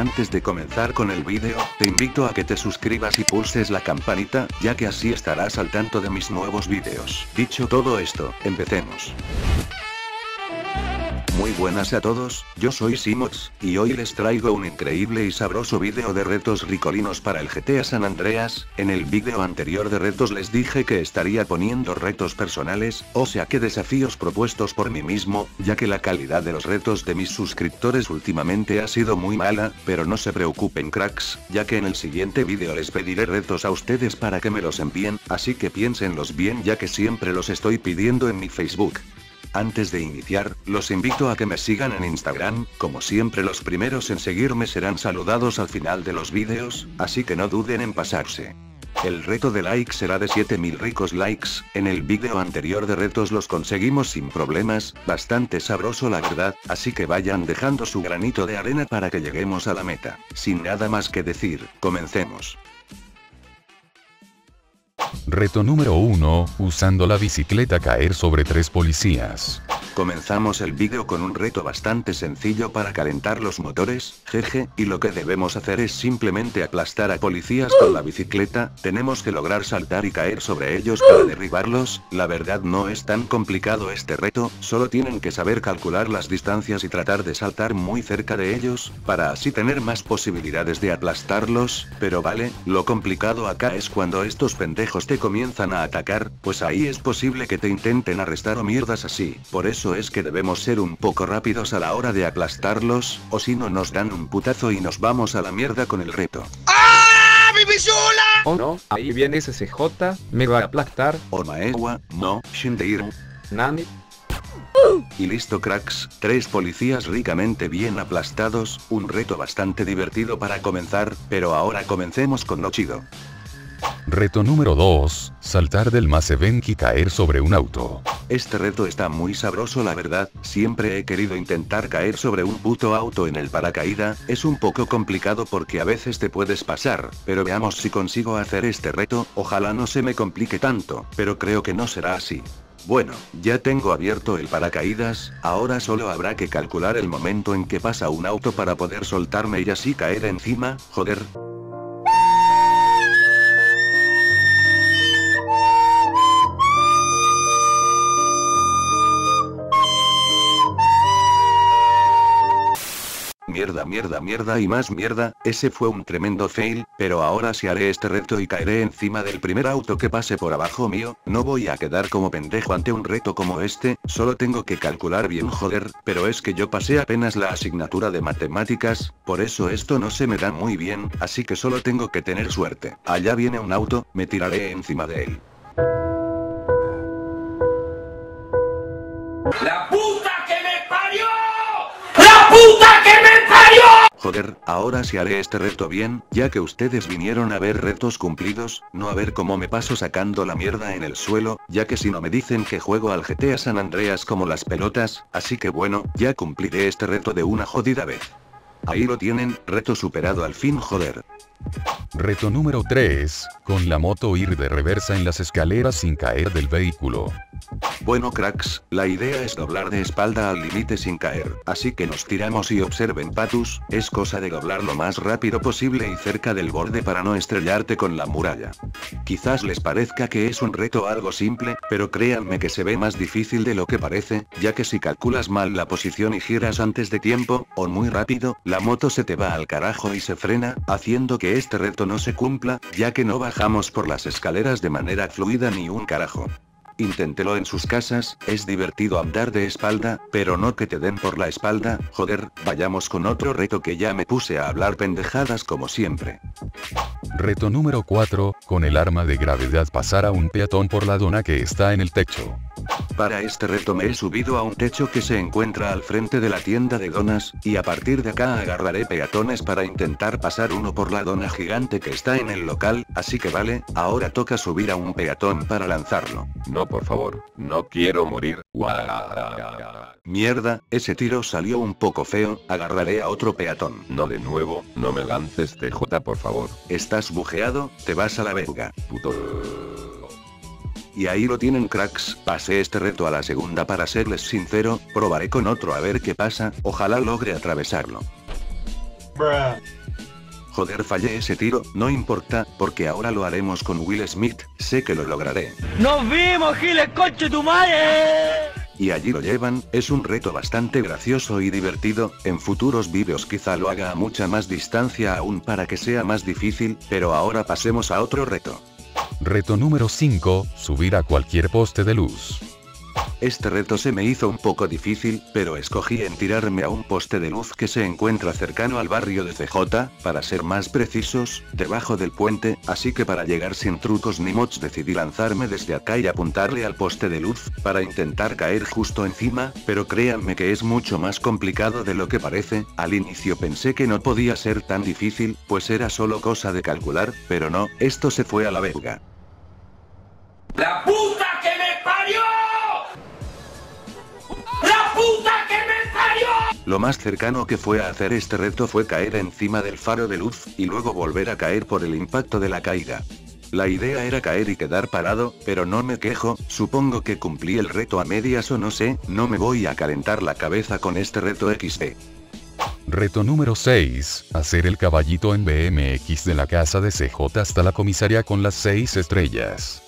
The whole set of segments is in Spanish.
Antes de comenzar con el vídeo, te invito a que te suscribas y pulses la campanita, ya que así estarás al tanto de mis nuevos vídeos. Dicho todo esto, empecemos. Muy buenas a todos, yo soy Simox, y hoy les traigo un increíble y sabroso vídeo de retos ricolinos para el GTA San Andreas, en el vídeo anterior de retos les dije que estaría poniendo retos personales, o sea que desafíos propuestos por mí mismo, ya que la calidad de los retos de mis suscriptores últimamente ha sido muy mala, pero no se preocupen cracks, ya que en el siguiente vídeo les pediré retos a ustedes para que me los envíen, así que piénsenlos bien ya que siempre los estoy pidiendo en mi Facebook. Antes de iniciar, los invito a que me sigan en Instagram, como siempre los primeros en seguirme serán saludados al final de los vídeos, así que no duden en pasarse. El reto de like será de 7000 ricos likes, en el vídeo anterior de retos los conseguimos sin problemas, bastante sabroso la verdad, así que vayan dejando su granito de arena para que lleguemos a la meta. Sin nada más que decir, comencemos. Reto número 1, usando la bicicleta caer sobre tres policías. Comenzamos el vídeo con un reto bastante sencillo para calentar los motores, jeje, y lo que debemos hacer es simplemente aplastar a policías con la bicicleta, tenemos que lograr saltar y caer sobre ellos para derribarlos, la verdad no es tan complicado este reto, solo tienen que saber calcular las distancias y tratar de saltar muy cerca de ellos, para así tener más posibilidades de aplastarlos, pero vale, lo complicado acá es cuando estos pendejos te comienzan a atacar, pues ahí es posible que te intenten arrestar o mierdas así, por eso es que debemos ser un poco rápidos a la hora de aplastarlos, o si no nos dan un putazo y nos vamos a la mierda con el reto. ¡Ah! Oh no, ahí viene ese CJ, me va a aplastar. O Maewa, no, Shindeir. Nani. Y listo cracks, tres policías ricamente bien aplastados, un reto bastante divertido para comenzar, pero ahora comencemos con lo chido. Reto número 2, saltar del Masevenki y caer sobre un auto. Este reto está muy sabroso la verdad, siempre he querido intentar caer sobre un puto auto en el paracaída, es un poco complicado porque a veces te puedes pasar, pero veamos si consigo hacer este reto, ojalá no se me complique tanto, pero creo que no será así. Bueno, ya tengo abierto el paracaídas, ahora solo habrá que calcular el momento en que pasa un auto para poder soltarme y así caer encima, joder. Mierda, mierda, mierda y más mierda, ese fue un tremendo fail, pero ahora si haré este reto y caeré encima del primer auto que pase por abajo mío, no voy a quedar como pendejo ante un reto como este, solo tengo que calcular bien joder, pero es que yo pasé apenas la asignatura de matemáticas, por eso esto no se me da muy bien, así que solo tengo que tener suerte. Allá viene un auto, me tiraré encima de él. ¡La puta que me parió! ¡La puta que me parió! Joder, ahora sí haré este reto bien, ya que ustedes vinieron a ver retos cumplidos, no a ver cómo me paso sacando la mierda en el suelo, ya que si no me dicen que juego al GTA San Andreas como las pelotas, así que bueno, ya cumpliré este reto de una jodida vez. Ahí lo tienen, reto superado al fin joder. Reto número 3, con la moto ir de reversa en las escaleras sin caer del vehículo. Bueno cracks, la idea es doblar de espalda al límite sin caer, así que nos tiramos y observen Patus, es cosa de doblar lo más rápido posible y cerca del borde para no estrellarte con la muralla. Quizás les parezca que es un reto algo simple, pero créanme que se ve más difícil de lo que parece, ya que si calculas mal la posición y giras antes de tiempo, o muy rápido, la moto se te va al carajo y se frena, haciendo que este reto no se cumpla, ya que no bajamos por las escaleras de manera fluida ni un carajo. Inténtelo en sus casas, es divertido andar de espalda, pero no que te den por la espalda, joder, vayamos con otro reto que ya me puse a hablar pendejadas como siempre. Reto número 4, con el arma de gravedad pasar a un peatón por la dona que está en el techo. Para este reto me he subido a un techo que se encuentra al frente de la tienda de donas, y a partir de acá agarraré peatones para intentar pasar uno por la dona gigante que está en el local, así que vale, ahora toca subir a un peatón para lanzarlo. No, por favor, no quiero morir. Mierda, ese tiro salió un poco feo, agarraré a otro peatón. No de nuevo, no me lances TJ por favor. Estás bujeado, te vas a la verga. Puto. Y ahí lo tienen cracks, pasé este reto a la segunda para serles sincero, probaré con otro a ver qué pasa, ojalá logre atravesarlo. Joder fallé ese tiro, no importa, porque ahora lo haremos con Will Smith, sé que lo lograré. ¡Nos vimos, Giles, coche tu madre! Y allí lo llevan, es un reto bastante gracioso y divertido, en futuros vídeos quizá lo haga a mucha más distancia aún para que sea más difícil, pero ahora pasemos a otro reto. Reto número 5, subir a cualquier poste de luz. Este reto se me hizo un poco difícil, pero escogí en tirarme a un poste de luz que se encuentra cercano al barrio de CJ, para ser más precisos, debajo del puente, así que para llegar sin trucos ni mods decidí lanzarme desde acá y apuntarle al poste de luz, para intentar caer justo encima, pero créanme que es mucho más complicado de lo que parece, al inicio pensé que no podía ser tan difícil, pues era solo cosa de calcular, pero no, esto se fue a la verga. ¡La puta Lo más cercano que fue a hacer este reto fue caer encima del faro de luz, y luego volver a caer por el impacto de la caída. La idea era caer y quedar parado, pero no me quejo, supongo que cumplí el reto a medias o no sé, no me voy a calentar la cabeza con este reto XD. Reto número 6, hacer el caballito en BMX de la casa de CJ hasta la comisaría con las 6 estrellas.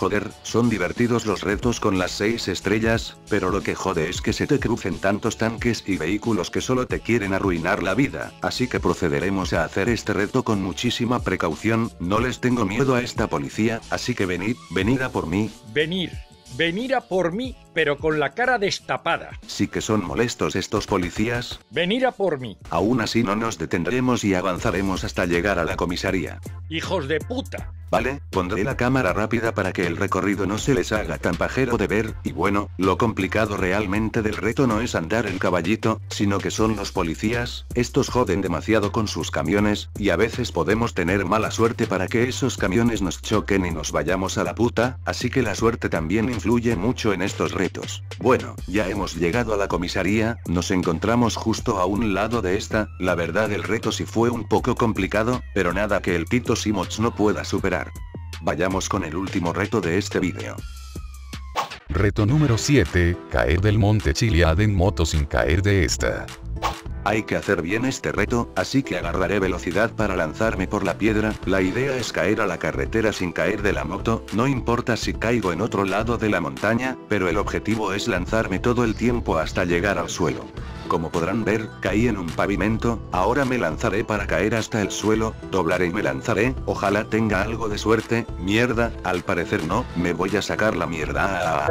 Joder, son divertidos los retos con las 6 estrellas, pero lo que jode es que se te crucen tantos tanques y vehículos que solo te quieren arruinar la vida, así que procederemos a hacer este reto con muchísima precaución, no les tengo miedo a esta policía, así que venid, venid a por mí, Venir. Venir a por mí, pero con la cara destapada. sí que son molestos estos policías, Venir a por mí. aún así no nos detendremos y avanzaremos hasta llegar a la comisaría. Hijos de puta. Vale, pondré la cámara rápida para que el recorrido no se les haga tan pajero de ver, y bueno, lo complicado realmente del reto no es andar el caballito, sino que son los policías, estos joden demasiado con sus camiones, y a veces podemos tener mala suerte para que esos camiones nos choquen y nos vayamos a la puta, así que la suerte también influye mucho en estos retos. Bueno, ya hemos llegado a la comisaría, nos encontramos justo a un lado de esta, la verdad el reto sí fue un poco complicado, pero nada que el Tito Simots no pueda superar. Vayamos con el último reto de este vídeo. Reto número 7, caer del monte Chiliad en moto sin caer de esta. Hay que hacer bien este reto, así que agarraré velocidad para lanzarme por la piedra, la idea es caer a la carretera sin caer de la moto, no importa si caigo en otro lado de la montaña, pero el objetivo es lanzarme todo el tiempo hasta llegar al suelo. Como podrán ver, caí en un pavimento, ahora me lanzaré para caer hasta el suelo, doblaré y me lanzaré, ojalá tenga algo de suerte, mierda, al parecer no, me voy a sacar la mierda.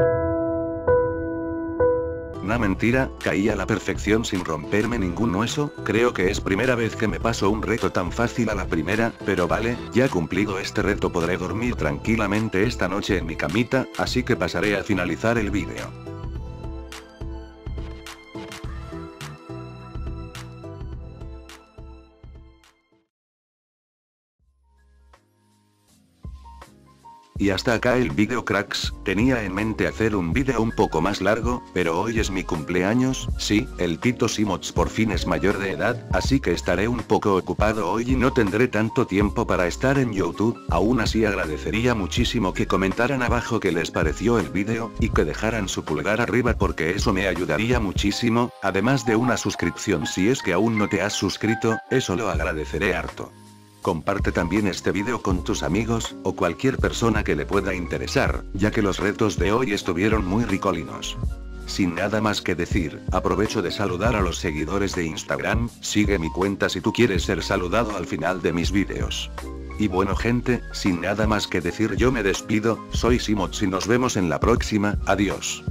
Una mentira, caí a la perfección sin romperme ningún hueso, creo que es primera vez que me paso un reto tan fácil a la primera, pero vale, ya cumplido este reto podré dormir tranquilamente esta noche en mi camita, así que pasaré a finalizar el vídeo. Y hasta acá el vídeo cracks, tenía en mente hacer un vídeo un poco más largo, pero hoy es mi cumpleaños, sí, el Tito Simots por fin es mayor de edad, así que estaré un poco ocupado hoy y no tendré tanto tiempo para estar en YouTube, aún así agradecería muchísimo que comentaran abajo qué les pareció el vídeo, y que dejaran su pulgar arriba porque eso me ayudaría muchísimo, además de una suscripción si es que aún no te has suscrito, eso lo agradeceré harto. Comparte también este vídeo con tus amigos, o cualquier persona que le pueda interesar, ya que los retos de hoy estuvieron muy ricolinos. Sin nada más que decir, aprovecho de saludar a los seguidores de Instagram, sigue mi cuenta si tú quieres ser saludado al final de mis vídeos. Y bueno gente, sin nada más que decir yo me despido, soy Simots y nos vemos en la próxima, adiós.